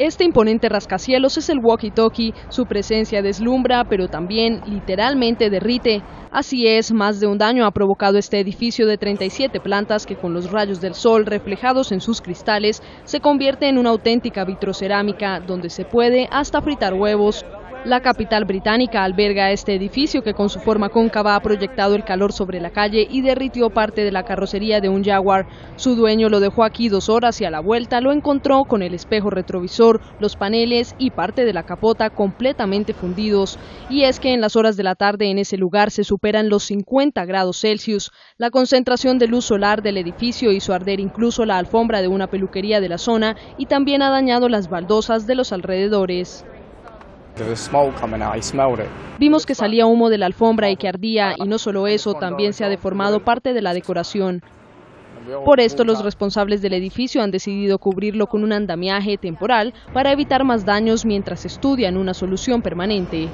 Este imponente rascacielos es el walkie-talkie, su presencia deslumbra, pero también literalmente derrite. Así es, más de un daño ha provocado este edificio de 37 plantas que con los rayos del sol reflejados en sus cristales se convierte en una auténtica vitrocerámica donde se puede hasta fritar huevos. La capital británica alberga este edificio que con su forma cóncava ha proyectado el calor sobre la calle y derritió parte de la carrocería de un Jaguar. Su dueño lo dejó aquí dos horas y a la vuelta lo encontró con el espejo retrovisor, los paneles y parte de la capota completamente fundidos. Y es que en las horas de la tarde en ese lugar se superan los 50 grados Celsius. La concentración de luz solar del edificio hizo arder incluso la alfombra de una peluquería de la zona y también ha dañado las baldosas de los alrededores. Vimos que salía humo de la alfombra y que ardía, y no solo eso, también se ha deformado parte de la decoración. Por esto, los responsables del edificio han decidido cubrirlo con un andamiaje temporal para evitar más daños mientras estudian una solución permanente.